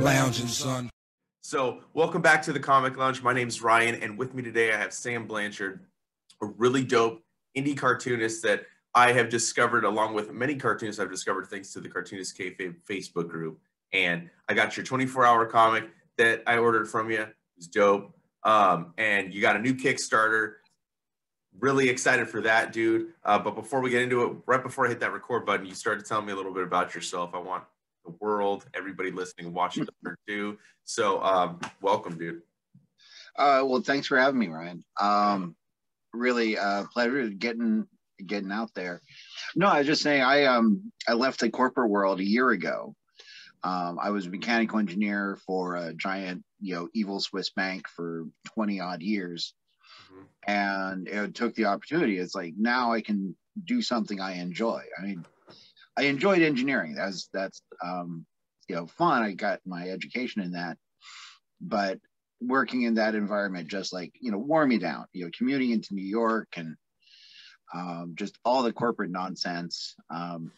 Lounging, son. So, welcome back to the Comic Lounge. My name is Ryan, and with me today I have Sam Blanchard, a really dope indie cartoonist that I have discovered, along with many cartoonists I've discovered thanks to the Cartoonist Kayfabe Facebook group. And I got your 24 hour comic that I ordered from you. It was dope. Um, and you got a new Kickstarter. Really excited for that, dude. Uh, but before we get into it, right before I hit that record button, you started telling me a little bit about yourself. I want the world, everybody listening, watching to learn too. So, um, welcome, dude. Uh, well, thanks for having me, Ryan. Um, really, uh, pleasure getting getting out there. No, I was just saying, I um, I left the corporate world a year ago. Um, I was a mechanical engineer for a giant, you know, evil Swiss bank for 20 odd years. And it took the opportunity. It's like now I can do something I enjoy. I mean, I enjoyed engineering. That's that's um, you know fun. I got my education in that, but working in that environment just like you know wore me down. You know, commuting into New York and um, just all the corporate nonsense. Um,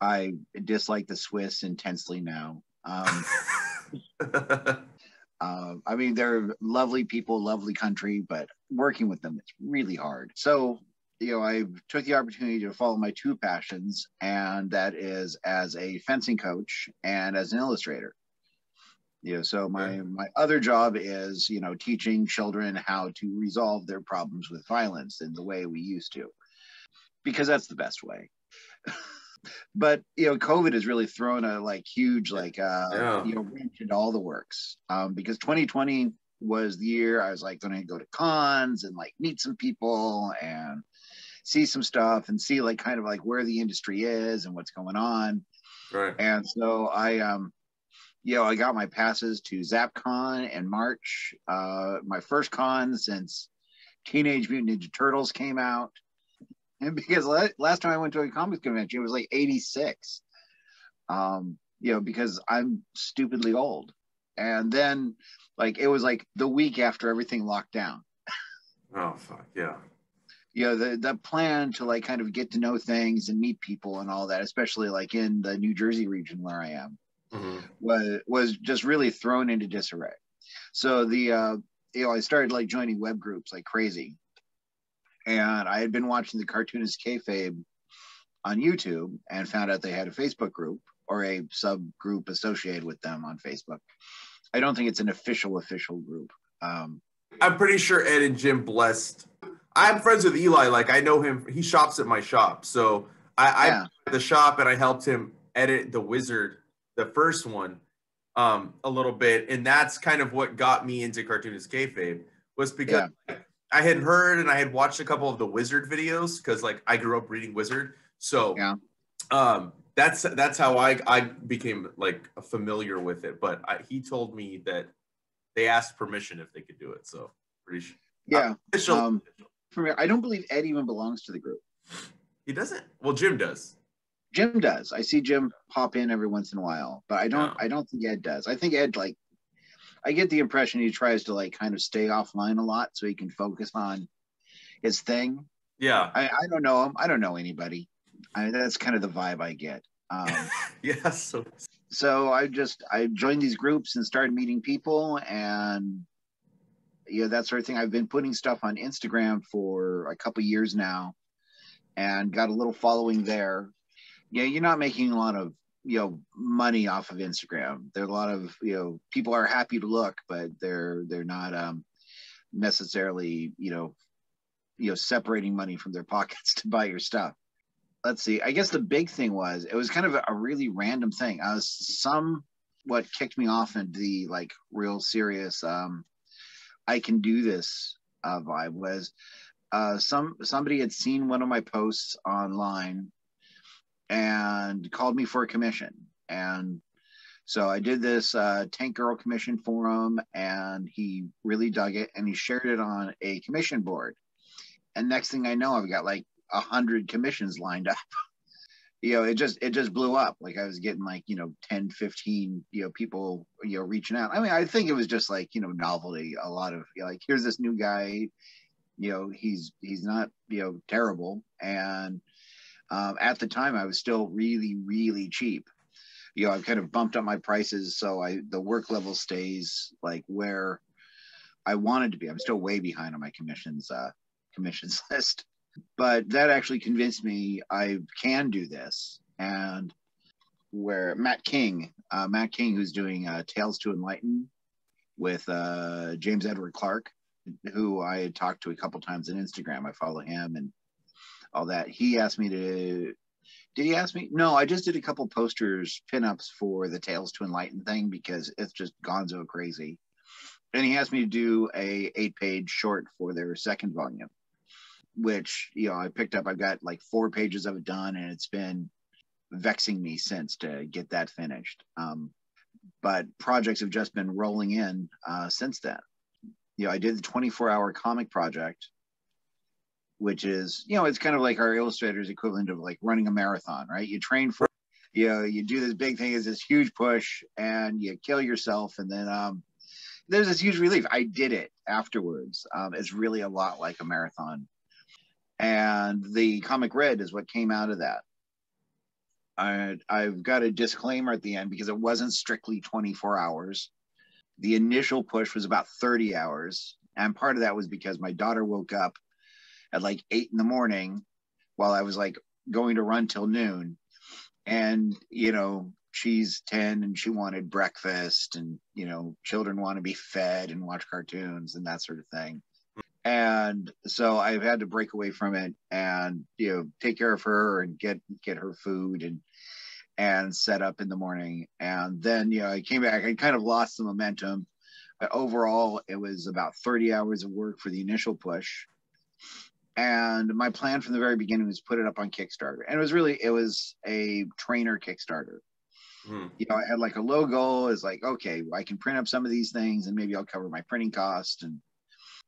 I dislike the Swiss intensely now. Um, uh, I mean, they're lovely people, lovely country, but working with them, it's really hard. So, you know, I took the opportunity to follow my two passions, and that is as a fencing coach and as an illustrator. You know, so my my other job is, you know, teaching children how to resolve their problems with violence in the way we used to, because that's the best way. but you know, COVID has really thrown a like huge like uh yeah. you know wrench into all the works. Um, because 2020 was the year I was like going to go to cons and like meet some people and see some stuff and see like kind of like where the industry is and what's going on. Right. And so I um you know, I got my passes to ZapCon in March. Uh my first con since Teenage Mutant Ninja Turtles came out. And because last time I went to a comics convention, it was like 86. Um, you know, because I'm stupidly old. And then like it was like the week after everything locked down. Oh fuck yeah. You know, the the plan to like kind of get to know things and meet people and all that, especially like in the New Jersey region where I am, mm-hmm. was was just really thrown into disarray. So the uh you know, I started like joining web groups like crazy and I had been watching the cartoonist kayfabe on YouTube and found out they had a Facebook group or a subgroup associated with them on Facebook. I don't think it's an official official group. Um, I'm pretty sure Ed and Jim blessed. I'm friends with Eli. Like I know him. He shops at my shop, so I, yeah. I the shop and I helped him edit the Wizard, the first one, um, a little bit, and that's kind of what got me into cartoonist kayfabe was because yeah. I had heard and I had watched a couple of the Wizard videos because like I grew up reading Wizard, so yeah. Um, that's that's how I I became like familiar with it. But I, he told me that they asked permission if they could do it. So pretty sure. Yeah. Official, um, for me, I don't believe Ed even belongs to the group. He doesn't. Well, Jim does. Jim does. I see Jim pop in every once in a while, but I don't. No. I don't think Ed does. I think Ed like I get the impression he tries to like kind of stay offline a lot so he can focus on his thing. Yeah. I, I don't know him. I don't know anybody. I, that's kind of the vibe I get. Um, yeah. So. so I just I joined these groups and started meeting people and yeah, that sort of thing. I've been putting stuff on Instagram for a couple years now and got a little following there. Yeah, you're not making a lot of you know money off of Instagram. There are a lot of you know people are happy to look, but they're they're not um, necessarily you know you know separating money from their pockets to buy your stuff. Let's see. I guess the big thing was it was kind of a, a really random thing. I was some what kicked me off into the like real serious um, I can do this uh, vibe was uh, some somebody had seen one of my posts online and called me for a commission. And so I did this uh, Tank Girl commission for him, and he really dug it, and he shared it on a commission board. And next thing I know, I've got like a hundred commissions lined up. you know, it just it just blew up. Like I was getting like you know 10, 15, you know, people you know reaching out. I mean, I think it was just like you know novelty. A lot of you know, like here's this new guy. You know, he's he's not you know terrible, and Um, at the time, I was still really, really cheap. You know, I've kind of bumped up my prices so I the work level stays like where I wanted to be. I'm still way behind on my commissions uh, commissions list, but that actually convinced me I can do this. And where Matt King, uh, Matt King, who's doing uh, Tales to Enlighten with uh, James Edward Clark, who I had talked to a couple times on Instagram. I follow him and all that. He asked me to. Did he ask me? No, I just did a couple posters, pinups for the Tales to Enlighten thing because it's just gonzo crazy. And he asked me to do a eight page short for their second volume, which you know I picked up. I've got like four pages of it done, and it's been vexing me since to get that finished. Um, but projects have just been rolling in uh, since then. You know, I did the 24 hour comic project, which is, you know, it's kind of like our illustrator's equivalent of like running a marathon, right? You train for, you know, you do this big thing, is this huge push, and you kill yourself, and then um, there's this huge relief. I did it afterwards. Um, it's really a lot like a marathon. And the comic red is what came out of that. I, I've got a disclaimer at the end because it wasn't strictly 24 hours. The initial push was about 30 hours. And part of that was because my daughter woke up at like eight in the morning while I was like going to run till noon. And, you know, she's 10 and she wanted breakfast and, you know, children want to be fed and watch cartoons and that sort of thing. And so I've had to break away from it and you know take care of her and get get her food and and set up in the morning. And then you know I came back I kind of lost the momentum. But overall it was about 30 hours of work for the initial push and my plan from the very beginning was put it up on Kickstarter and it was really it was a trainer Kickstarter hmm. you know I had like a logo is like okay I can print up some of these things and maybe I'll cover my printing cost and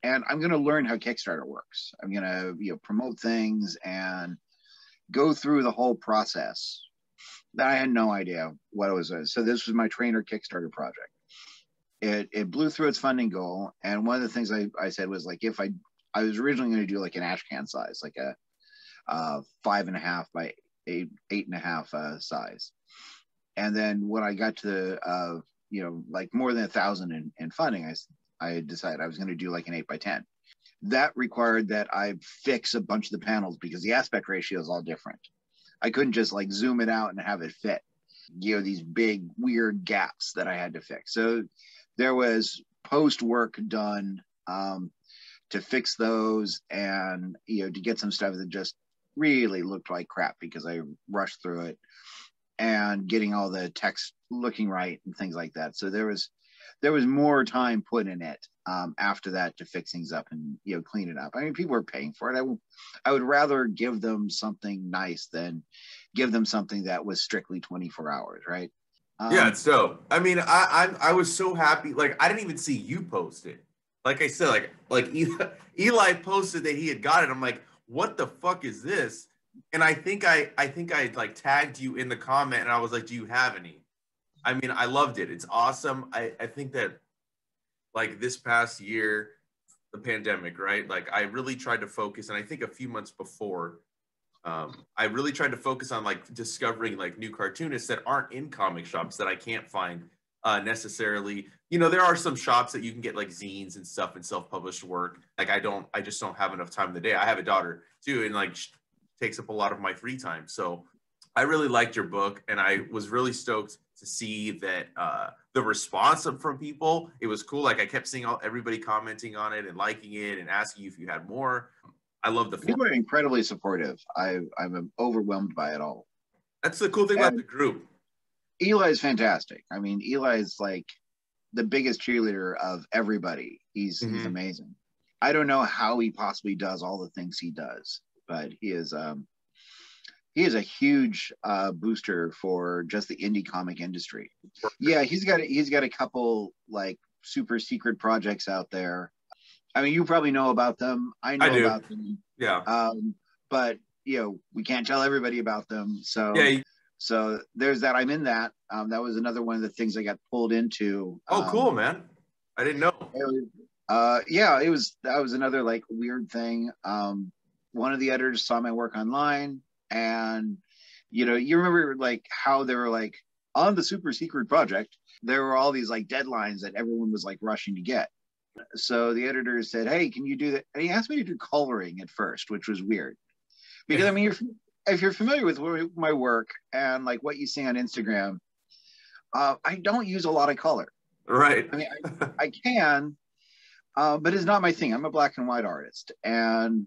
and I'm going to learn how Kickstarter works. I'm going to you know promote things and go through the whole process. That I had no idea what it was. So this was my trainer Kickstarter project. It it blew through its funding goal, and one of the things I, I said was like if I I was originally going to do like an ash can size, like a uh, five and a half by eight eight and a half uh, size, and then when I got to the uh, you know like more than a thousand in, in funding, I I decided I was going to do like an eight by 10. That required that I fix a bunch of the panels because the aspect ratio is all different. I couldn't just like zoom it out and have it fit. You know, these big weird gaps that I had to fix. So there was post work done um, to fix those and, you know, to get some stuff that just really looked like crap because I rushed through it and getting all the text looking right and things like that. So there was there was more time put in it um, after that to fix things up and you know clean it up. I mean, people are paying for it. I, w- I would rather give them something nice than give them something that was strictly 24 hours, right? Um, yeah, it's dope. I mean, I, I I was so happy. Like, I didn't even see you post it. Like I said, like like Eli, Eli posted that he had got it. I'm like, what the fuck is this? And I think I I think I like tagged you in the comment, and I was like, do you have any? I mean, I loved it. It's awesome. I, I think that like this past year, the pandemic, right? Like I really tried to focus, and I think a few months before, um, I really tried to focus on like discovering like new cartoonists that aren't in comic shops that I can't find uh, necessarily. You know, there are some shops that you can get like zines and stuff and self-published work. Like I don't, I just don't have enough time in the day. I have a daughter too, and like takes up a lot of my free time. So I really liked your book, and I was really stoked to see that uh, the response from people. It was cool. Like I kept seeing all everybody commenting on it and liking it and asking you if you had more. I love the people are incredibly supportive. I I'm overwhelmed by it all. That's the cool thing and about the group. Eli is fantastic. I mean, Eli is like the biggest cheerleader of everybody. He's mm-hmm. he's amazing. I don't know how he possibly does all the things he does, but he is um he is a huge uh, booster for just the indie comic industry. Yeah, he's got he's got a couple like super secret projects out there. I mean, you probably know about them. I know I about them. Yeah. Um, but you know, we can't tell everybody about them. So yeah. So there's that. I'm in that. Um, that was another one of the things I got pulled into. Oh, um, cool, man! I didn't know. Was, uh, yeah, it was that was another like weird thing. Um, one of the editors saw my work online And you know, you remember like how they were like on the super secret project, there were all these like deadlines that everyone was like rushing to get. So the editor said, Hey, can you do that? And he asked me to do coloring at first, which was weird. Because I mean, you're, if you're familiar with my work and like what you see on Instagram, uh, I don't use a lot of color. Right. I mean, I, I can, uh, but it's not my thing. I'm a black and white artist, and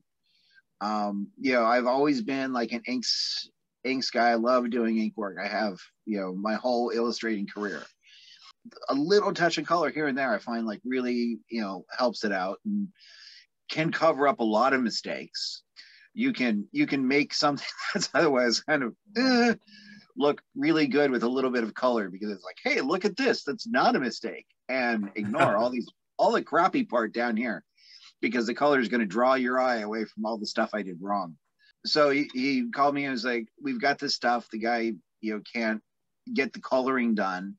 um, you know, I've always been like an inks inks guy. I love doing ink work. I have you know my whole illustrating career. A little touch of color here and there, I find like really you know helps it out and can cover up a lot of mistakes. You can you can make something that's otherwise kind of eh, look really good with a little bit of color because it's like, hey, look at this. That's not a mistake. And ignore all these, all the crappy part down here because the color is going to draw your eye away from all the stuff I did wrong. So he, he called me and was like, we've got this stuff. The guy, you know, can't get the coloring done.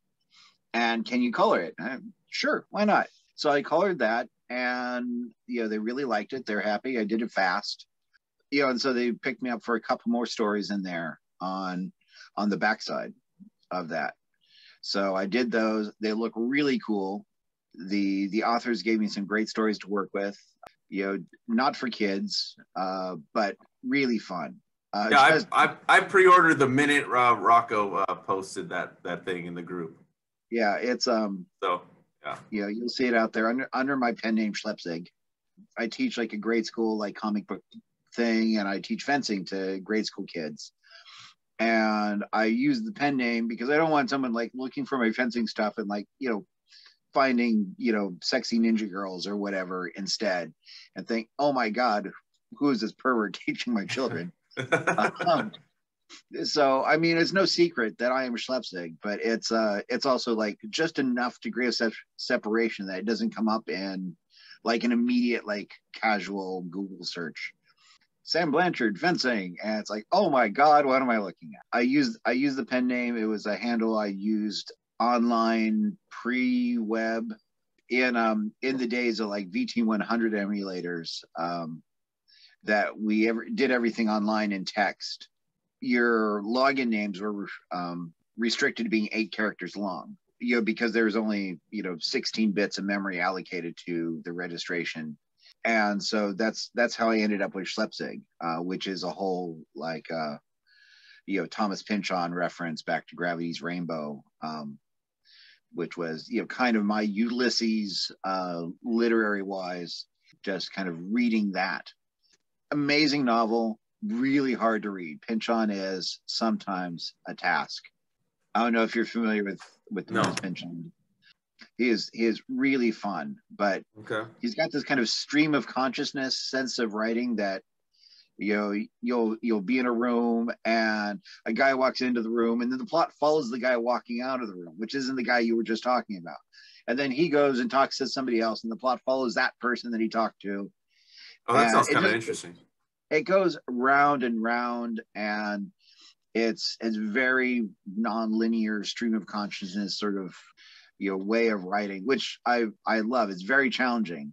And can you color it? sure, why not? So I colored that and, you know, they really liked it. They're happy. I did it fast. You know, and so they picked me up for a couple more stories in there on on the backside of that. So I did those. They look really cool. The the authors gave me some great stories to work with. You know, not for kids, uh, but really fun. Uh, yeah, I, I, I, pre-ordered the minute uh, Rocco uh, posted that that thing in the group. Yeah, it's um. So yeah, you know, you'll see it out there under under my pen name Shlepzig. I teach like a grade school like comic book thing, and I teach fencing to grade school kids. And I use the pen name because I don't want someone like looking for my fencing stuff and like you know finding you know sexy ninja girls or whatever instead and think oh my god who is this pervert teaching my children? Um, so I mean it's no secret that I am a Shlepzig but it's uh it's also like just enough degree of se- separation that it doesn't come up in like an immediate like casual Google search Sam Blanchard fencing, and it's like, oh my god, what am I looking at? I used I used the pen name. It was a handle I used online pre-web in um in the days of like VT100 emulators um, that we ever did everything online in text. Your login names were um, restricted to being eight characters long. You know, because there's only you know 16 bits of memory allocated to the registration and so that's that's how I ended up with Shlepzig, uh, which is a whole like uh, you know Thomas Pynchon reference back to Gravity's Rainbow, um, which was you know kind of my Ulysses uh, literary wise, just kind of reading that amazing novel, really hard to read. Pynchon is sometimes a task. I don't know if you're familiar with with no. Pynchon he is he is really fun but okay. he's got this kind of stream of consciousness sense of writing that you know you'll you'll be in a room and a guy walks into the room and then the plot follows the guy walking out of the room which isn't the guy you were just talking about. And then he goes and talks to somebody else and the plot follows that person that he talked to. Oh that sounds kind of interesting. It goes round and round and it's it's very non-linear stream of consciousness sort of you know way of writing which i i love it's very challenging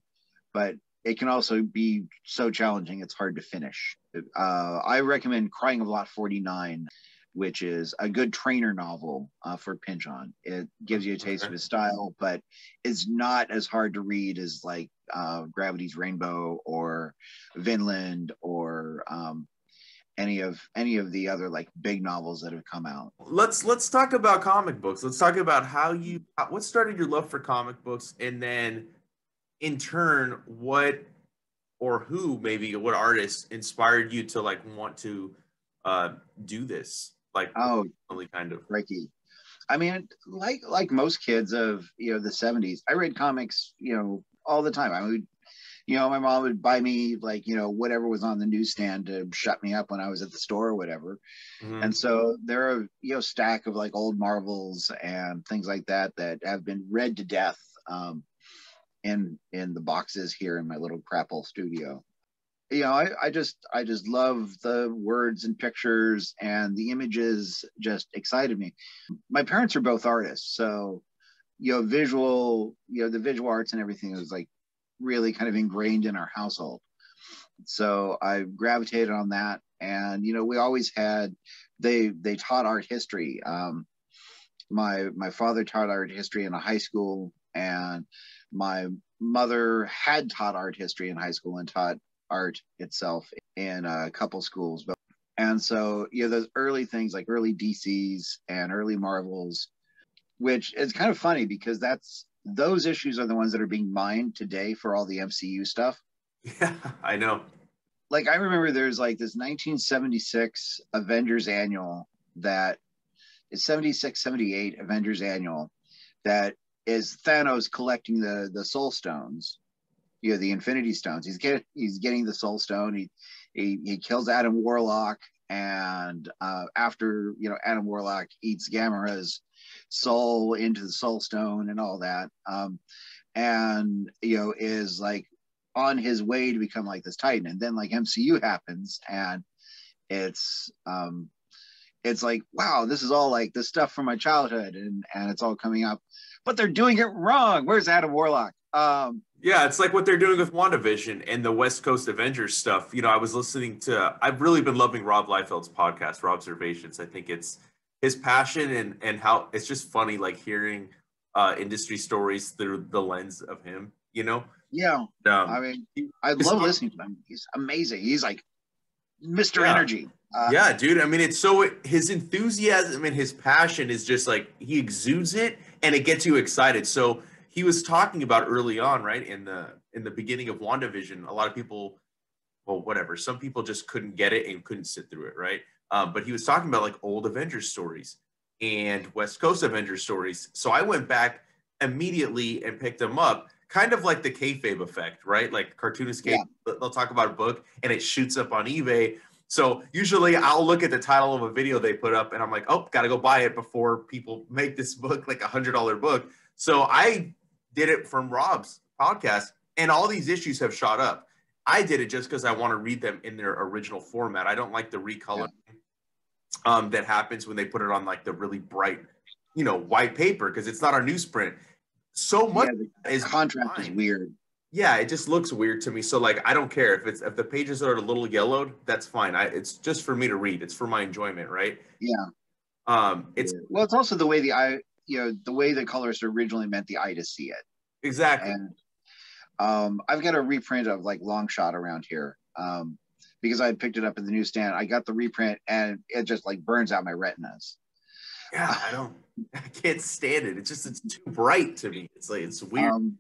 but it can also be so challenging it's hard to finish uh, i recommend crying of lot 49 which is a good trainer novel uh, for Pynchon. It gives you a taste okay. of his style, but it's not as hard to read as like uh, Gravity's Rainbow or Vinland or um, any of any of the other like big novels that have come out. Let's let's talk about comic books. Let's talk about how you what started your love for comic books and then in turn what or who maybe what artist inspired you to like want to uh do this like oh only kind of Ricky. I mean like like most kids of you know the 70s I read comics you know all the time I would you know, my mom would buy me like, you know, whatever was on the newsstand to shut me up when I was at the store or whatever. Mm-hmm. And so there are, you know, stack of like old Marvels and things like that that have been read to death um, in in the boxes here in my little crapple studio. You know, I, I just I just love the words and pictures and the images just excited me. My parents are both artists, so you know, visual, you know, the visual arts and everything was like really kind of ingrained in our household. So I gravitated on that. And you know we always had they they taught art history. Um, my my father taught art history in a high school and my mother had taught art history in high school and taught art itself in a couple schools. But and so you know those early things like early dcs and early marvels which is kind of funny because that's those issues are the ones that are being mined today for all the mcu stuff. Yeah i know. Like I remember there's like this 1976 Avengers annual that is 76 78 Avengers annual that is Thanos collecting the the soul stones you know the infinity stones. He's getting he's getting the soul stone. He he, he kills Adam Warlock and uh, after you know Adam Warlock eats Gamora's soul into the soul stone and all that. Um, and you know is like on his way to become like this titan. And then like mcu happens and it's um it's like wow this is all like the stuff from my childhood and and it's all coming up. But they're doing it wrong. Where's adam warlock? Um yeah it's like what they're doing with wandavision and the west coast avengers stuff. You know i was listening to i've really been loving rob liefeld's podcast Robservations. I think it's his passion and and how it's just funny like hearing uh industry stories through the lens of him you know yeah. Um, I mean, I love listening to him. He's amazing. He's like Mr. Yeah. Energy. Uh, yeah, dude. I mean, it's so his enthusiasm and his passion is just like he exudes it and it gets you excited. So he was talking about early on, right? In the in the beginning of WandaVision, a lot of people, well, whatever. Some people just couldn't get it and couldn't sit through it, right? Um, but he was talking about like old Avengers stories and West Coast Avengers stories. So I went back immediately and picked them up kind of like the kayfabe effect, right? Like cartoonist yeah. they'll talk about a book and it shoots up on eBay. So usually I'll look at the title of a video they put up and I'm like, oh, gotta go buy it before people make this book like a hundred dollar book. So I did it from Rob's podcast, and all these issues have shot up. I did it just because I want to read them in their original format. I don't like the recolor yeah. Um, that happens when they put it on like the really bright, you know, white paper because it's not our newsprint so much yeah, is contrast fine. is weird. Yeah, it just looks weird to me. So like I don't care if it's if the pages are a little yellowed, that's fine. I it's just for me to read. It's for my enjoyment, right? Yeah. Um it's well it's also the way the eye you know, the way the colorist originally meant the eye to see it. Exactly. And um I've got a reprint of like long shot around here. Um because I picked it up at the newsstand. I got the reprint and it just like burns out my retinas. Yeah, I don't I can't stand it. It's just it's too bright to me. It's like it's weird. Um,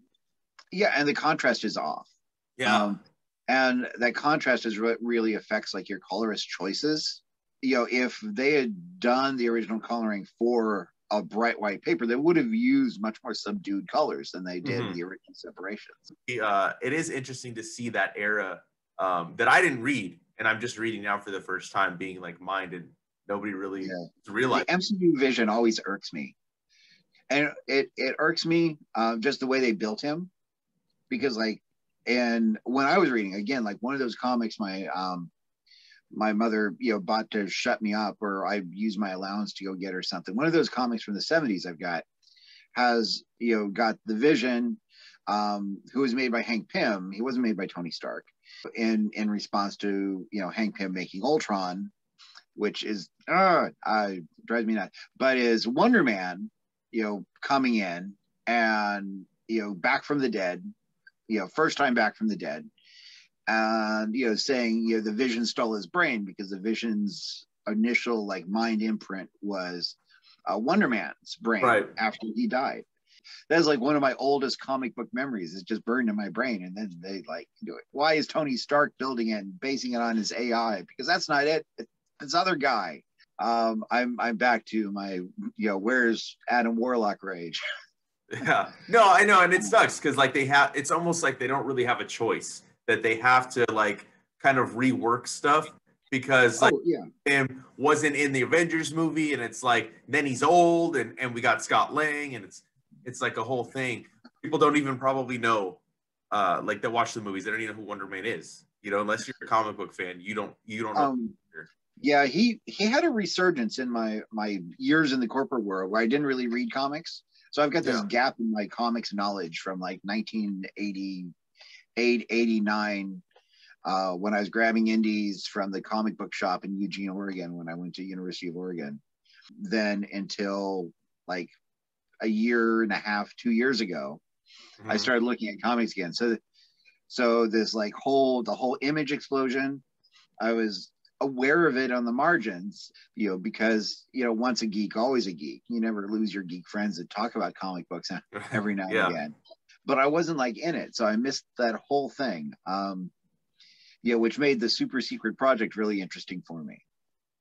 yeah, and the contrast is off. Yeah. Um, and that contrast is what really affects like your colorist choices. You know, if they had done the original coloring for a bright white paper, they would have used much more subdued colors than they did mm-hmm. the original separations. Uh, it is interesting to see that era um, that I didn't read, and I'm just reading now for the first time, being like minded Nobody really yeah. realized. The MCU vision always irks me, and it it irks me uh, just the way they built him, because like, and when I was reading again, like one of those comics, my um, my mother you know bought to shut me up, or I used my allowance to go get or something. One of those comics from the '70s I've got has you know got the Vision, um, who was made by Hank Pym. He wasn't made by Tony Stark. In in response to you know Hank Pym making Ultron, which is uh, uh drives me nuts. But is Wonder Man, you know, coming in and you know back from the dead, you know, first time back from the dead, and you know saying you know the Vision stole his brain because the Vision's initial like mind imprint was uh, Wonder Man's brain right. after he died. That's like one of my oldest comic book memories. It's just burned in my brain. And then they like do it. Why is Tony Stark building it and basing it on his AI? Because that's not it. It this other guy. Um, I'm I'm back to my you know where's Adam Warlock rage. yeah, no, I know, and it sucks because like they have it's almost like they don't really have a choice that they have to like kind of rework stuff because like oh, yeah. him wasn't in the Avengers movie, and it's like then he's old, and and we got Scott Lang, and it's it's like a whole thing. People don't even probably know, uh, like they watch the movies, they don't even know who Wonder Man is. You know, unless you're a comic book fan, you don't you don't know. Um, yeah, he he had a resurgence in my my years in the corporate world where I didn't really read comics. So I've got this yeah. gap in my comics knowledge from like 1988, 89 uh, when I was grabbing indies from the comic book shop in Eugene, Oregon, when I went to University of Oregon. Then until like a year and a half, two years ago, mm-hmm. I started looking at comics again. So, so this like whole the whole image explosion, I was aware of it on the margins, you know, because you know, once a geek, always a geek. You never lose your geek friends that talk about comic books every now yeah. and again. But I wasn't like in it, so I missed that whole thing. Um, you know, which made the super secret project really interesting for me.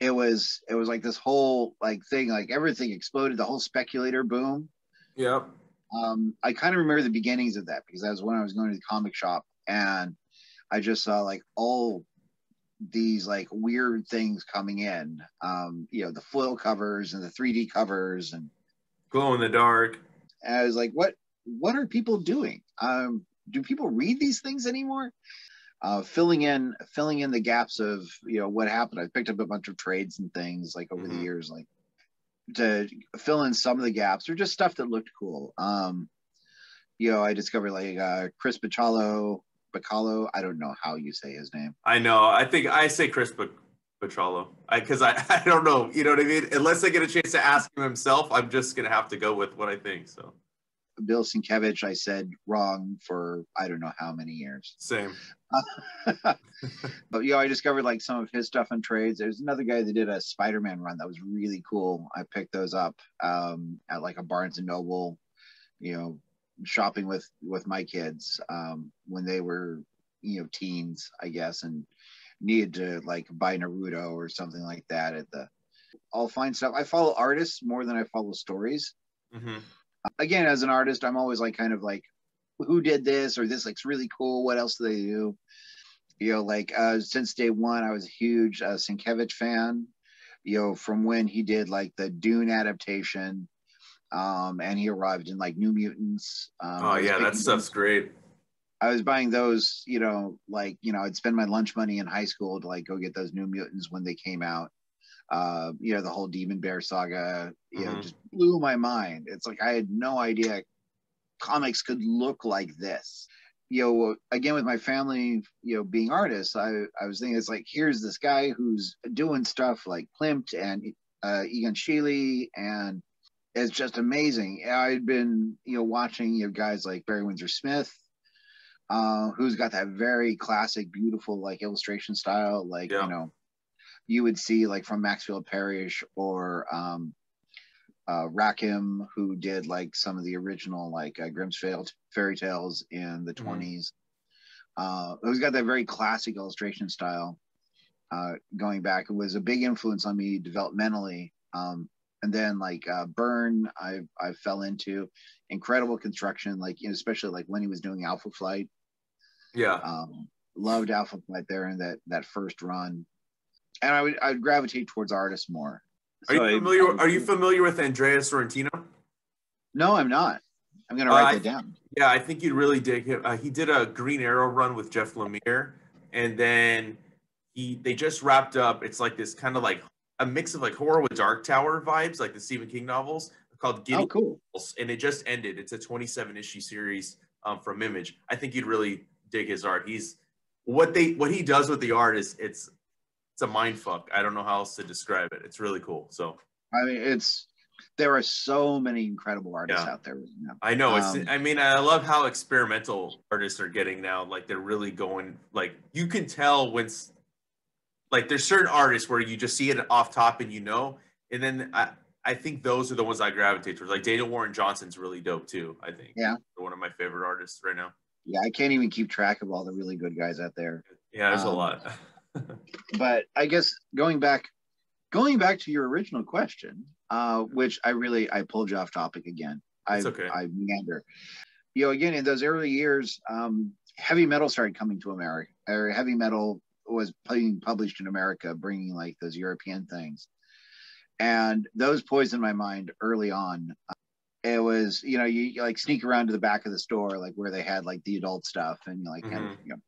It was it was like this whole like thing, like everything exploded, the whole speculator boom. Yep. Um, I kind of remember the beginnings of that because that was when I was going to the comic shop and I just saw like all these like weird things coming in. Um, you know, the foil covers and the 3D covers and glow in the dark. And I was like, what what are people doing? Um, do people read these things anymore? Uh, filling in filling in the gaps of you know what happened. I picked up a bunch of trades and things like over mm-hmm. the years, like to fill in some of the gaps or just stuff that looked cool. Um, you know, I discovered like uh, Chris Bachalo, Bacalo. I don't know how you say his name. I know. I think I say Chris because I, I, I don't know. You know what I mean? Unless I get a chance to ask him himself, I'm just gonna have to go with what I think. So. Bill Sienkiewicz, I said wrong for I don't know how many years. Same. but yeah, I discovered like some of his stuff in trades. There's another guy that did a Spider-Man run that was really cool. I picked those up um, at like a Barnes and Noble, you know, shopping with with my kids um, when they were you know teens, I guess, and needed to like buy Naruto or something like that at the. I'll find stuff. I follow artists more than I follow stories. Mm-hmm. Again, as an artist, I'm always like kind of like, who did this or this looks really cool. What else do they do? You know, like uh, since day one, I was a huge uh, Sienkiewicz fan. You know, from when he did like the Dune adaptation um, and he arrived in like New Mutants. Um, oh yeah, that stuff's great. I was buying those, you know, like you know, I'd spend my lunch money in high school to like go get those New Mutants when they came out. Uh, you know, the whole Demon Bear saga, you mm-hmm. know, just blew my mind. It's like I had no idea comics could look like this. You know, again with my family, you know, being artists, I I was thinking it's like here's this guy who's doing stuff like Klimt and uh, Egon Schiele and it's just amazing. I'd been, you know, watching you know guys like Barry Windsor Smith, uh, who's got that very classic, beautiful like illustration style, like yeah. you know, you would see like from Maxfield Parrish or um, uh, Rackham, who did like some of the original like uh, Grimm's fairy tales in the mm-hmm. 20s. Uh, who's got that very classic illustration style. Uh, going back, it was a big influence on me developmentally. Um, and then like uh, Byrne, I I fell into incredible construction, like you know, especially like when he was doing Alpha Flight. Yeah, um, loved Alpha Flight there in that that first run, and I would I'd gravitate towards artists more. Are so you familiar? I, are you familiar with Andrea Sorrentino? No, I'm not. I'm gonna write uh, that down. Yeah, I think you'd really dig him. Uh, he did a Green Arrow run with Jeff Lemire, and then he they just wrapped up. It's like this kind of like a mix of like horror with Dark Tower vibes, like the Stephen King novels, called Giddy. Oh, cool! And it just ended. It's a 27 issue series um, from Image. I think you'd really dig his art. He's what they what he does with the art is it's it's a mind fuck. I don't know how else to describe it. It's really cool. So I mean, it's there are so many incredible artists yeah. out there. I know. It's. Um, I mean, I love how experimental artists are getting now. Like they're really going. Like you can tell when like there's certain artists where you just see it off top and you know, and then I I think those are the ones I gravitate towards. Like Daniel Warren Johnson's really dope too. I think. Yeah. They're one of my favorite artists right now. Yeah, I can't even keep track of all the really good guys out there. Yeah, there's um, a lot. But I guess going back, going back to your original question, uh, which I really I pulled you off topic again. I okay. I meander. You know, again in those early years, um, heavy metal started coming to America, or heavy metal was being published in America, bringing like those European things, and those poisoned my mind early on. It was, you know, you, you like sneak around to the back of the store, like where they had like the adult stuff, and like mm-hmm. kind of, you know,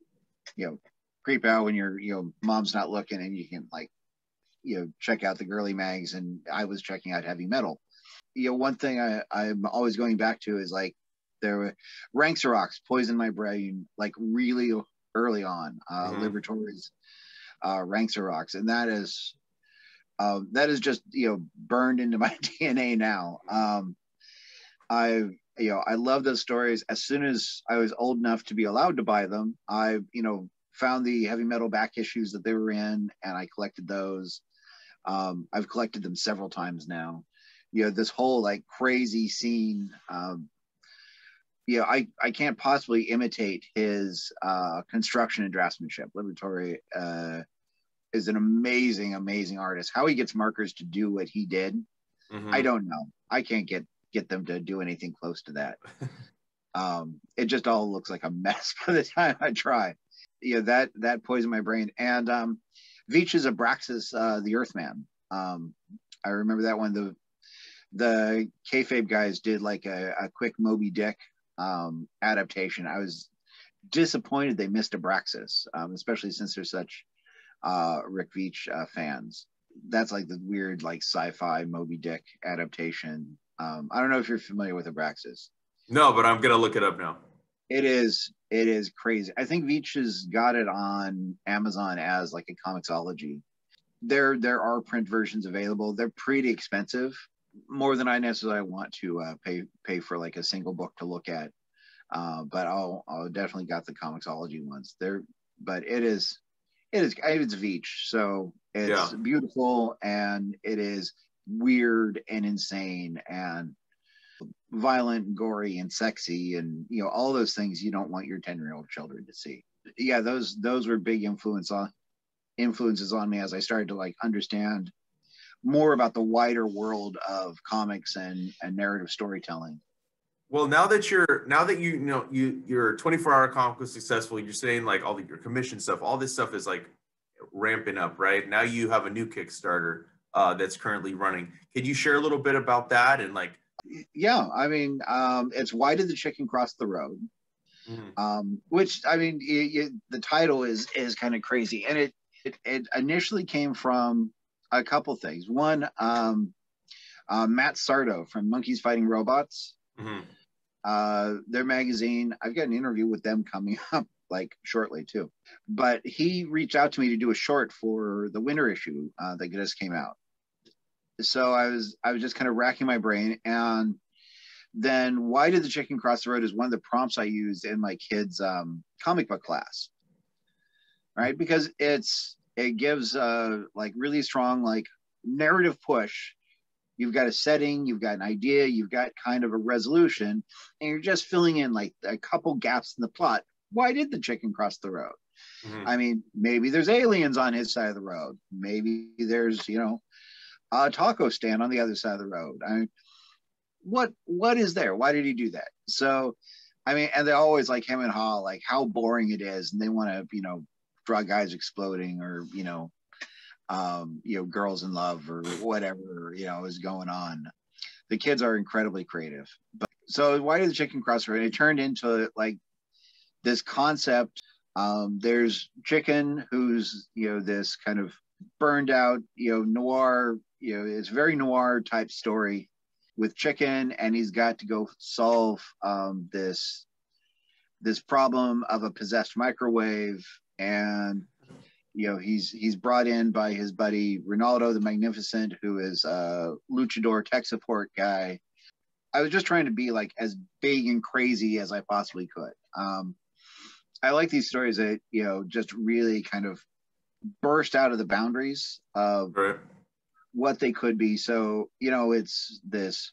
you know, creep out when your you know mom's not looking, and you can like, you know, check out the girly mags. And I was checking out heavy metal. You know, one thing I I'm always going back to is like there were RanXerox poison my brain like really early on, uh, mm-hmm. Liberatore's uh, RanXerox, and that is uh, that is just you know burned into my DNA now. Um, I you know I love those stories. As soon as I was old enough to be allowed to buy them, I you know found the heavy metal back issues that they were in, and I collected those. Um, I've collected them several times now. You know this whole like crazy scene. Um, you know, I, I can't possibly imitate his uh, construction and draftsmanship. Liberatore uh, is an amazing, amazing artist. How he gets markers to do what he did, mm-hmm. I don't know. I can't get get them to do anything close to that. um, it just all looks like a mess by the time I try. You know that that poisoned my brain. And um, Veitch's Abraxas, uh, the Earthman. Um, I remember that one. The the kayfabe guys did like a, a quick Moby Dick um, adaptation. I was disappointed they missed Abraxas, um, especially since they're such uh, Rick Veitch uh, fans. That's like the weird like sci-fi Moby Dick adaptation. Um, I don't know if you're familiar with Abraxas. No, but I'm gonna look it up now. It is it is crazy. I think Veitch has got it on Amazon as like a Comixology. There there are print versions available. They're pretty expensive, more than I necessarily want to uh, pay pay for like a single book to look at. Uh, but I'll I'll definitely got the Comixology ones. There, but it is it is it's Veitch, so it's yeah. beautiful and it is weird and insane and violent and gory and sexy and you know all those things you don't want your 10 year old children to see yeah those those were big influence on influences on me as i started to like understand more about the wider world of comics and and narrative storytelling well, now that you're now that you, you know you your 24 hour comic was successful, you're saying like all the, your commission stuff, all this stuff is like ramping up, right? Now you have a new Kickstarter uh, that's currently running. Can you share a little bit about that and like? Yeah, I mean, um, it's why did the chicken cross the road? Mm-hmm. Um, which I mean, you, you, the title is is kind of crazy, and it, it, it initially came from a couple things. One, um, uh, Matt Sardo from Monkeys Fighting Robots. Mm-hmm uh, their magazine. I've got an interview with them coming up like shortly too. But he reached out to me to do a short for the winter issue uh, that just came out. So I was I was just kind of racking my brain, and then why did the chicken cross the road is one of the prompts I used in my kids' um, comic book class, right? Because it's it gives uh like really strong like narrative push you've got a setting, you've got an idea, you've got kind of a resolution, and you're just filling in like a couple gaps in the plot. Why did the chicken cross the road? Mm-hmm. I mean, maybe there's aliens on his side of the road. Maybe there's, you know, a taco stand on the other side of the road. I mean, what what is there? Why did he do that? So, I mean, and they're always like him and Haw, like how boring it is, and they want to, you know, draw guys exploding or you know um, you know, girls in love or whatever, you know, is going on. The kids are incredibly creative. But so why did the chicken cross road? It turned into like this concept. Um, there's chicken who's, you know, this kind of burned out, you know, noir, you know, it's very noir type story with chicken and he's got to go solve um, this this problem of a possessed microwave and you know he's he's brought in by his buddy Ronaldo the Magnificent, who is a luchador tech support guy. I was just trying to be like as big and crazy as I possibly could. Um, I like these stories that you know just really kind of burst out of the boundaries of right. What they could be. So you know, it's this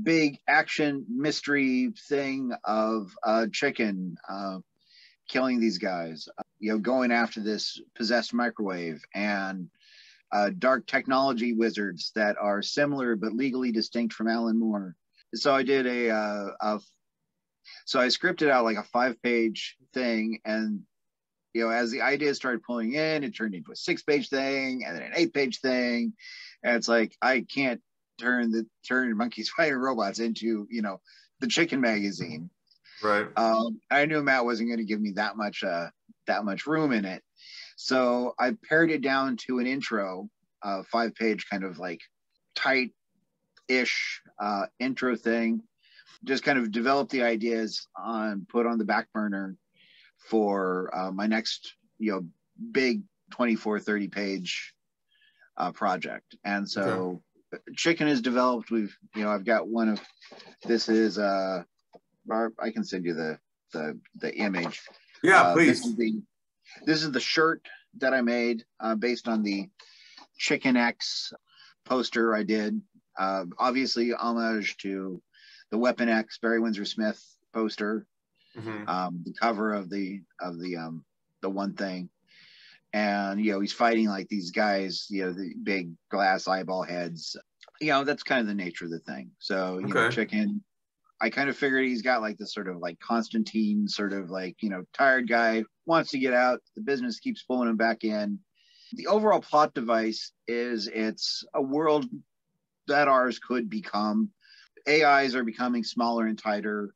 big action mystery thing of a chicken uh, killing these guys you know, going after this possessed microwave and uh, dark technology wizards that are similar but legally distinct from Alan Moore. So I did a, uh, a so I scripted out like a five page thing and you know as the ideas started pulling in it turned into a six page thing and then an eight page thing and it's like I can't turn the turn monkeys fighting robots into you know the chicken magazine right um, I knew Matt wasn't going to give me that much uh that much room in it. So I pared it down to an intro, uh, five page kind of like tight ish uh, intro thing. Just kind of develop the ideas on, put on the back burner for uh, my next you know big 24 30 page uh, project. And so okay. chicken is developed. We've you know i've got one of this is uh i can send you the the the image. Yeah uh, please. this is the this is the shirt that i made uh, based on the chicken x poster i did. Uh, obviously homage to the weapon x barry windsor smith poster mm-hmm. um, the cover of the of the um, the one thing, and you know he's fighting like these guys, you know, the big glass eyeball heads. You know, that's kind of the nature of the thing. So you okay. know, chicken. I kind of figured he's got like this sort of like Constantine, sort of like you know, tired guy wants to get out. The business keeps pulling him back in. The overall plot device is it's a world that ours could become. AIs are becoming smaller and tighter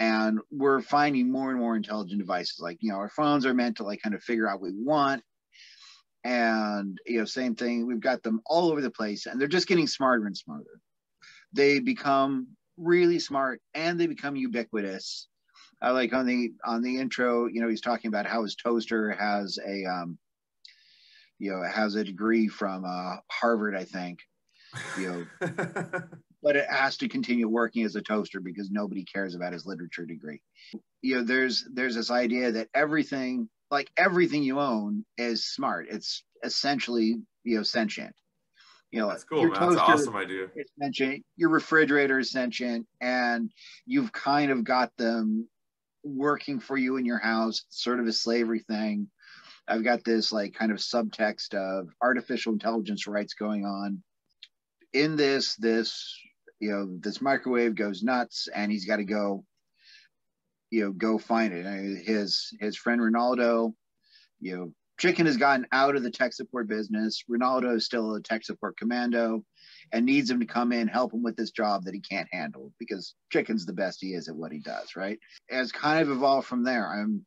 and we're finding more and more intelligent devices like you know our phones are meant to like kind of figure out what we want. And you know same thing we've got them all over the place and they're just getting smarter and smarter. They become really smart and they become ubiquitous. Uh, like on the on the intro you know he's talking about how his toaster has a um you know has a degree from uh harvard i think. You know but it has to continue working as a toaster because nobody cares about his literature degree. You know, there's there's this idea that everything, like everything you own, is smart. It's essentially you know sentient. You know, that's cool. Your toaster, that's awesome idea. It's sentient. Your refrigerator is sentient, and you've kind of got them working for you in your house, sort of a slavery thing. I've got this like kind of subtext of artificial intelligence rights going on. In this, this you know this microwave goes nuts and he's got to go you know go find it. His his friend ronaldo you know chicken has gotten out of the tech support business. Ronaldo is still a tech support commando and needs him to come in help him with this job that he can't handle because chicken's the best he is at what he does right? As kind of evolved from there. I'm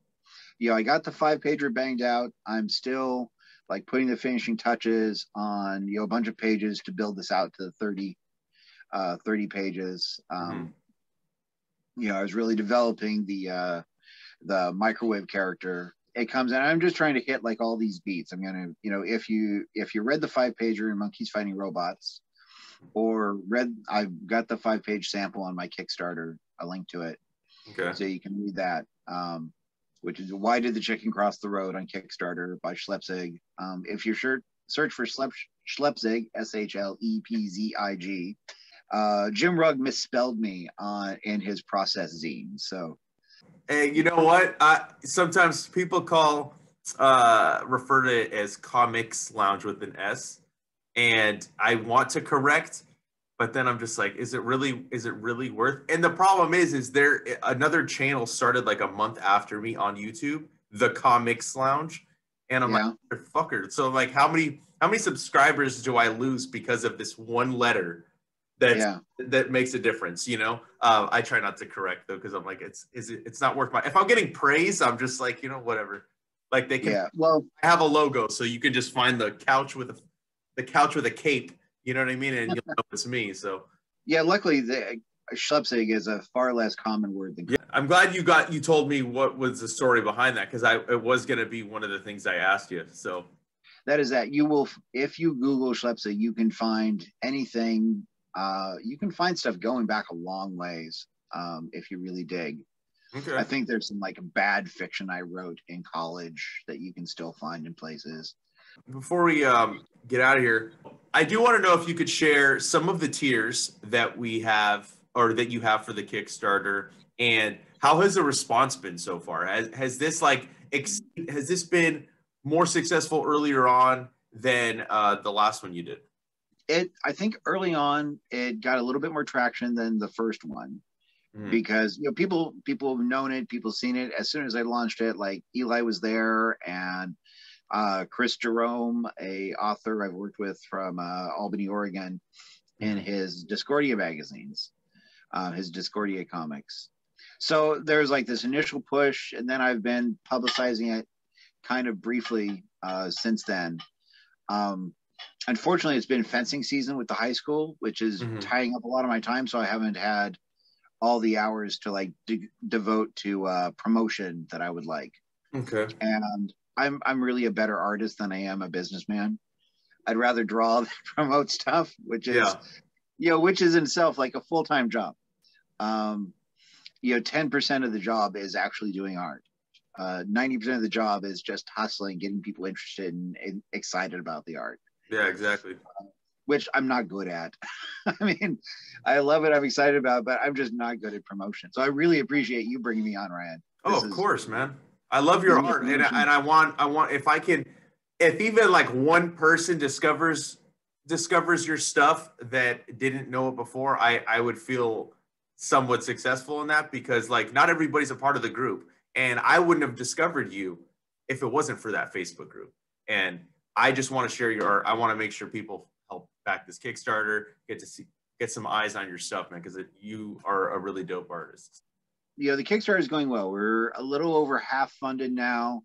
you know i got the five pager banged out. I'm still like putting the finishing touches on you know a bunch of pages to build this out to the 30 uh, 30 pages. Um, mm-hmm. You know, I was really developing the uh, the microwave character. It comes and I'm just trying to hit like all these beats. I'm gonna, you know, if you if you read the five pager in Monkeys Fighting Robots, or read, I've got the five page sample on my Kickstarter. A link to it, okay. so you can read that. Um, which is why did the chicken cross the road on Kickstarter by Shlepzig. Um, if you're sure, search for Shlep, Shlepzig, S H L E P Z I G, uh, Jim Rugg misspelled me on in his process zine. So, hey, you know what? I, sometimes people call uh, refer to it as Comics Lounge with an S, and I want to correct, but then I'm just like, is it really? Is it really worth? And the problem is, is there another channel started like a month after me on YouTube, the Comics Lounge, and I'm yeah. like, fucker. So like, how many? How many subscribers do I lose because of this one letter that yeah. that makes a difference you know? Uh, i try not to correct though because i'm like it's is it it's not worth my if i'm getting praise i'm just like you know whatever. Like they can yeah well I have a logo so you can just find the couch with a, the couch with a cape you know what i mean? And you'll know it's me so. Yeah luckily the Shlepzig is a far less common word than yeah i'm glad you got you told me what was the story behind that because i it was going to be one of the things i asked you so. That is that. You will if you google Shlepzig you can find anything uh, you can find stuff going back a long ways um, if you really dig. Okay. I think there's some like bad fiction I wrote in college that you can still find in places. Before we um, get out of here, I do want to know if you could share some of the tiers that we have or that you have for the Kickstarter and how has the response been so far? Has, has this like ex- has this been more successful earlier on than uh, the last one you did? It i think early on it got a little bit more traction than the first one mm. because you know people people have known it people seen it as soon as i launched it like eli was there and uh, chris jerome a author i've worked with from uh, albany oregon in mm. his discordia magazines uh, his discordia comics so there's like this initial push and then i've been publicizing it kind of briefly uh, since then um, unfortunately, it's been fencing season with the high school, which is mm-hmm. tying up a lot of my time. So I haven't had all the hours to like de- devote to uh, promotion that I would like. Okay. And I'm I'm really a better artist than I am a businessman. I'd rather draw than promote stuff, which is yeah. you know, which is in itself like a full time job. Um, you know, 10% of the job is actually doing art. Uh, 90% of the job is just hustling, getting people interested and, and excited about the art. Yeah, exactly. Which I'm not good at. I mean, I love it. I'm excited about, it, but I'm just not good at promotion. So I really appreciate you bringing me on, Ryan. Oh, this oh, of course, man. I love your art, and, and I want, I want, if I can, if even like one person discovers discovers your stuff that didn't know it before, I I would feel somewhat successful in that because like not everybody's a part of the group, and I wouldn't have discovered you if it wasn't for that Facebook group. And I just want to share your. I want to make sure people help back this Kickstarter, get to see get some eyes on your stuff, man, because you are a really dope artist. You know, the Kickstarter is going well. We're a little over half funded now,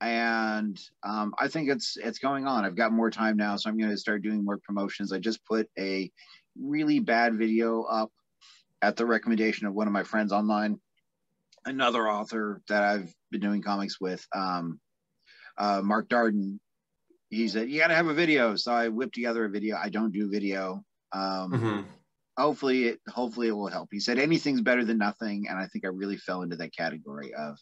and um, I think it's it's going on. I've got more time now, so I'm going to start doing more promotions. I just put a really bad video up at the recommendation of one of my friends online, another author that I've been doing comics with, um, uh, Mark Darden he said you got to have a video. So i whipped together a video. I don't do video. Um, mm-hmm. hopefully it hopefully it will help. He said anything's better than nothing and i think i really fell into that category of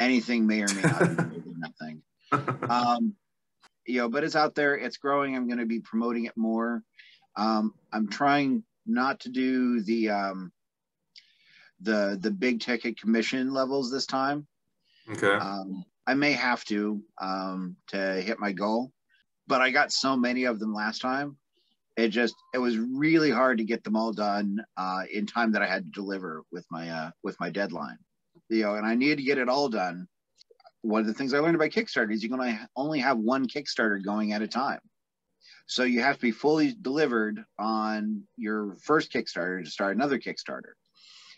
anything may or may not be better than nothing. Um, you know but it's out there. It's growing. I'm going to be promoting it more. Um, i'm trying not to do the um, the the big ticket commission levels this time. Okay. Um, I may have to um, to hit my goal, but I got so many of them last time. It just it was really hard to get them all done uh, in time that I had to deliver with my uh, with my deadline. You know, and I needed to get it all done. One of the things I learned about Kickstarter is you're going to only have one Kickstarter going at a time. So you have to be fully delivered on your first Kickstarter to start another Kickstarter.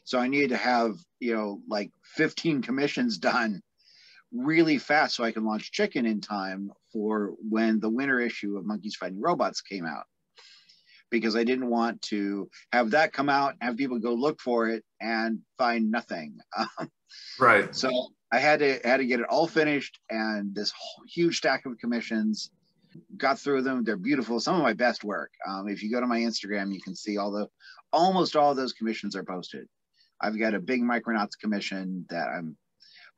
So I needed to have, you know, like 15 commissions done really fast so I can launch Chicken in time for when the winter issue of Monkeys Fighting Robots came out. Because I didn't want to have that come out, have people go look for it and find nothing. right. So I had to had to get it all finished and this huge stack of commissions. Got through them. They're beautiful. Some of my best work. Um, if you go to my Instagram, you can see all the almost all those commissions are posted. I've got a big Micronauts commission that I'm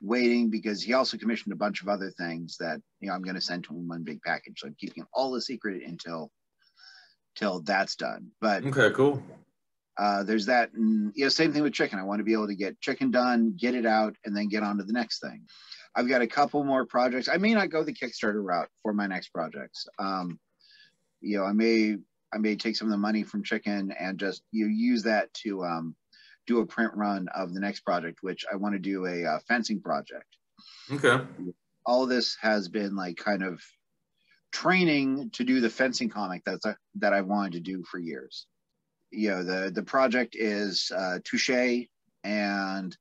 waiting because he also commissioned a bunch of other things that you know I'm going to send to him one big package. So I'm keeping all the secret until till that's done. But okay, cool. Uh, there's that. And, you know, same thing with chicken. I want to be able to get chicken done, get it out, and then get on to the next thing. I've got a couple more projects. I may not go the Kickstarter route for my next projects. Um, you know, I may I may take some of the money from chicken and just you use that to um, do a print run of the next project, which I want to do a uh, fencing project. Okay. All this has been like kind of training to do the fencing comic that's a, that I wanted to do for years. You know, the the project is uh, Touche, and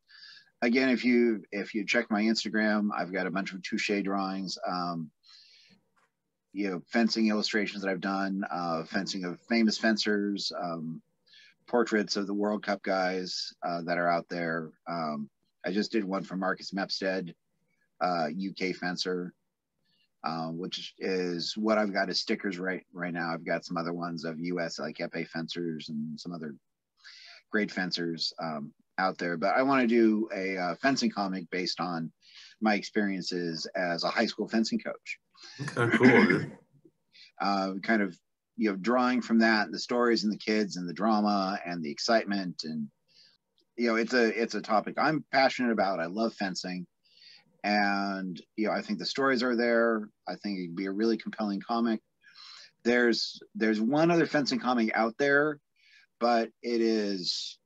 again, if you if you check my Instagram, I've got a bunch of Touche drawings. Um, you know, fencing illustrations that I've done, uh, fencing of famous fencers, um, portraits of the World Cup guys uh, that are out there. Um, I just did one for Marcus Mepstead, uh, UK fencer, uh, which is what I've got as stickers right right now. I've got some other ones of US like Epee fencers and some other great fencers um, out there. But I want to do a uh, fencing comic based on my experiences as a high school fencing coach. Okay, cool. uh, kind of you know drawing from that the stories and the kids and the drama and the excitement and you know it's a it's a topic i'm passionate about. I love fencing. And you know i think the stories are there. I think it'd be a really compelling comic. There's there's one other fencing comic out there but it is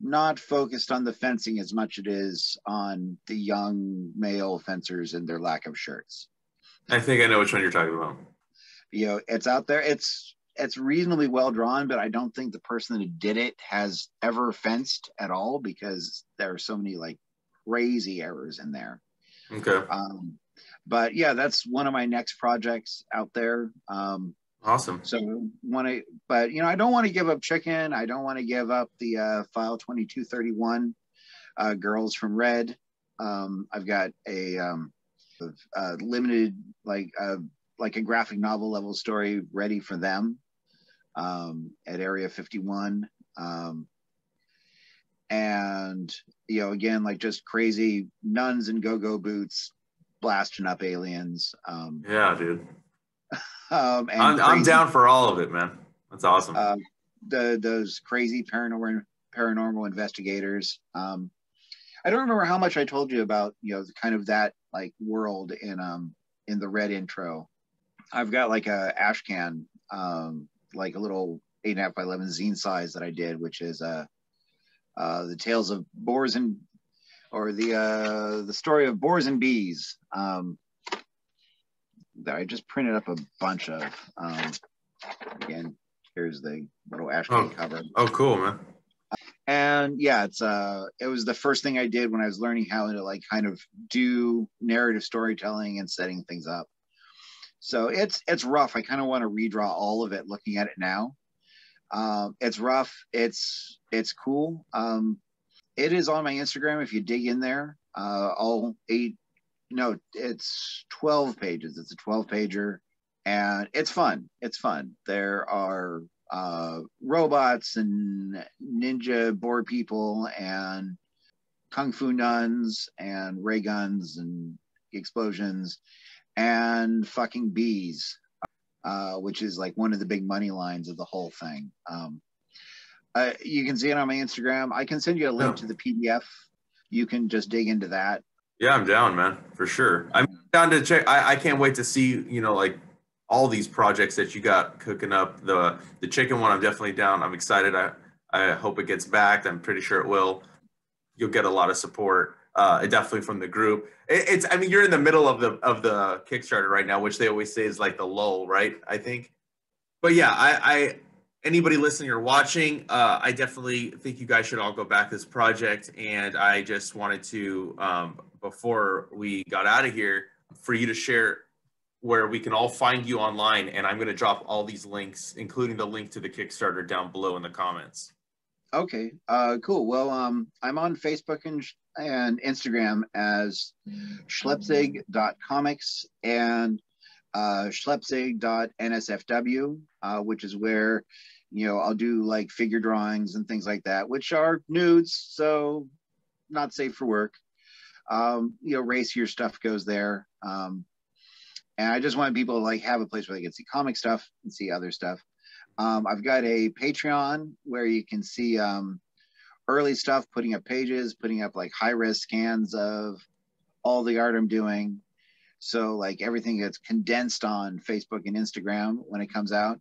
not focused on the fencing as much it is on the young male fencers and their lack of shirts. I think i know which one you're talking about you know it's out there it's it's reasonably well drawn but i don't think the person that did it has ever fenced at all because there are so many like crazy errors in there okay um but yeah that's one of my next projects out there um Awesome. So want to, but you know, I don't want to give up chicken. I don't want to give up the uh, file 2231 uh, girls from Red. Um, I've got a, um, a limited, like, uh, like a graphic novel level story ready for them um, at Area 51. Um, and, you know, again, like just crazy nuns and go go boots blasting up aliens. Um, yeah, dude. um, and I'm, I'm down for all of it, man. That's awesome. Uh, the, those crazy paranormal paranormal investigators. Um, I don't remember how much I told you about, you know, the, kind of that like world in um in the red intro. I've got like a ash can, um, like a little eight and a half by eleven zine size that I did, which is uh, uh the tales of boars and or the uh the story of boars and bees. Um, that I just printed up a bunch of. Um, again, here's the little ash can oh. cover. Oh, cool, man and yeah it's uh it was the first thing i did when i was learning how to like kind of do narrative storytelling and setting things up so it's it's rough. I kind of want to redraw all of it looking at it now. Um it's rough. It's it's cool. Um it is on my instagram if you dig in there. Uh all eight no it's 12 pages. It's a 12 pager and it's fun. It's fun. There are uh, robots and ninja boar people and kung fu nuns and ray guns and explosions and fucking bees, uh, which is like one of the big money lines of the whole thing. Um, uh, you can see it on my Instagram. I can send you a link yeah. to the PDF. You can just dig into that. Yeah, I'm down, man, for sure. I'm down to check. I, I can't wait to see, you know, like all these projects that you got cooking up. The the chicken one, I'm definitely down. I'm excited. I I hope it gets backed. I'm pretty sure it will. You'll get a lot of support. Uh, definitely from the group. It, it's I mean you're in the middle of the of the Kickstarter right now, which they always say is like the lull, right? I think. But yeah, I, I anybody listening or watching, uh, I definitely think you guys should all go back this project. And I just wanted to um, before we got out of here for you to share where we can all find you online. And I'm going to drop all these links, including the link to the Kickstarter down below in the comments. Okay, uh, cool. Well, um, I'm on Facebook and, and Instagram as shlepzig.comics and uh, shlepzig.nsfw, uh, which is where, you know, I'll do like figure drawings and things like that, which are nudes, so not safe for work. Um, you know, racier stuff goes there. Um, and I just want people to like have a place where they can see comic stuff and see other stuff. Um, I've got a Patreon where you can see um, early stuff, putting up pages, putting up like high res scans of all the art I'm doing. So like everything gets condensed on Facebook and Instagram when it comes out.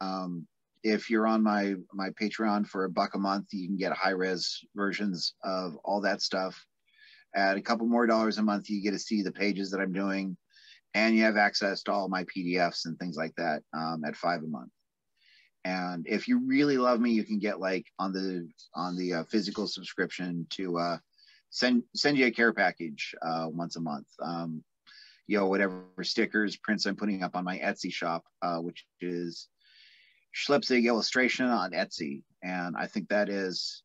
Um, if you're on my my Patreon for a buck a month, you can get high res versions of all that stuff. At a couple more dollars a month, you get to see the pages that I'm doing and you have access to all my PDFs and things like that um, at five a month. And if you really love me, you can get like on the on the uh, physical subscription to uh, send send you a care package uh, once a month. Um, you know, whatever stickers, prints I'm putting up on my Etsy shop, uh, which is Shlepzig Illustration on Etsy, and I think that is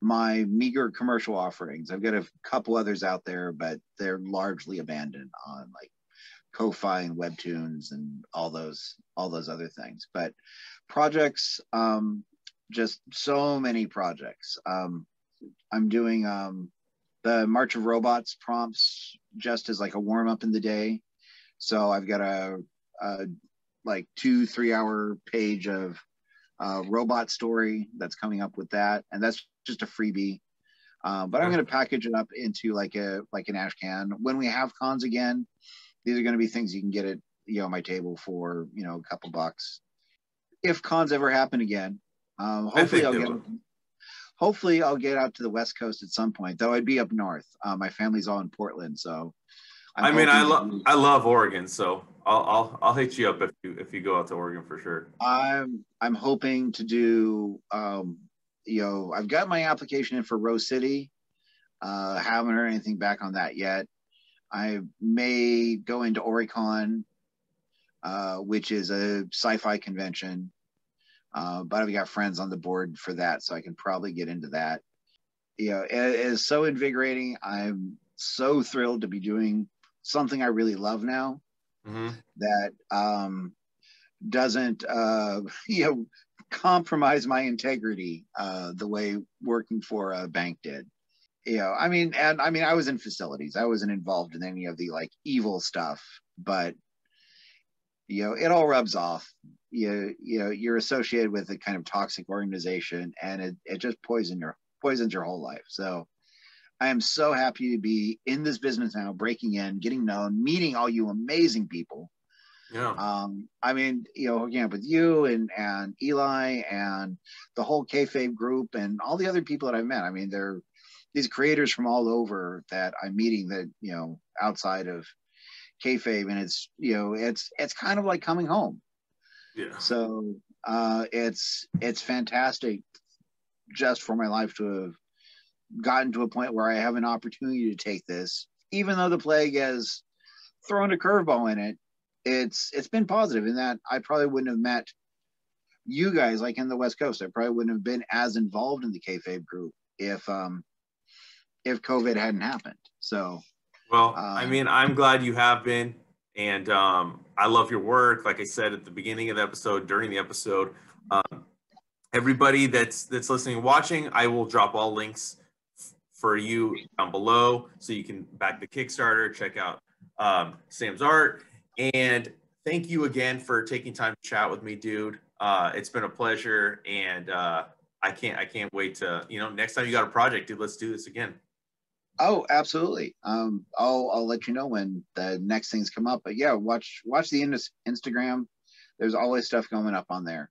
my meager commercial offerings. I've got a couple others out there, but they're largely abandoned on like Ko-fi and Webtoons and all those all those other things. But projects, um, just so many projects. Um, I'm doing um, the March of Robots prompts just as like a warm up in the day. So I've got a, a like two three hour page of uh, robot story that's coming up with that, and that's just a freebie. Um, but I'm going to package it up into like a like an ash can when we have cons again these are going to be things you can get at you know my table for you know a couple bucks if cons ever happen again. Um, hopefully i'll get hopefully i'll get out to the west coast at some point though i'd be up north. Uh, my family's all in portland so I'm i mean i love i love oregon so I'll, I'll i'll hit you up if you if you go out to oregon for sure. I'm i'm hoping to do um you know i've got my application in for rose city. Uh haven't heard anything back on that yet. I may go into OryCon uh, which is a sci-fi convention. Uh, but I've got friends on the board for that, so I can probably get into that. You know, it is so invigorating. I'm so thrilled to be doing something I really love now. Mm-hmm. That um, doesn't uh, you know compromise my integrity uh, the way working for a bank did. You know, I mean, and I mean, I was in facilities. I wasn't involved in any of the like evil stuff, but you know, it all rubs off. You you know, you're associated with a kind of toxic organization, and it it just poisons your poisons your whole life. So. I am so happy to be in this business now, breaking in, getting known, meeting all you amazing people yeah. Um, I mean, you know, again with you and and Eli and the whole kayfabe group and all the other people that I've met. I mean, they're these creators from all over that I'm meeting that you know outside of kayfabe, and it's you know it's it's kind of like coming home. Yeah. So uh, it's it's fantastic just for my life to have gotten to a point where I have an opportunity to take this, even though the plague has thrown a curveball in it it's it's been positive in that I probably wouldn't have met you guys like in the West Coast. I probably wouldn't have been as involved in the kayfabe group if um if COVID hadn't happened. So well, um, I mean, I'm glad you have been, and um, I love your work. Like I said at the beginning of the episode, during the episode, um, everybody that's that's listening and watching, I will drop all links for you down below, so you can back the Kickstarter, check out um, Sam's art, and thank you again for taking time to chat with me, dude. Uh, it's been a pleasure, and uh, I can't I can't wait to you know next time you got a project, dude. Let's do this again. Oh, absolutely. Um, I'll I'll let you know when the next things come up. But yeah, watch watch the Instagram. There's always stuff going up on there.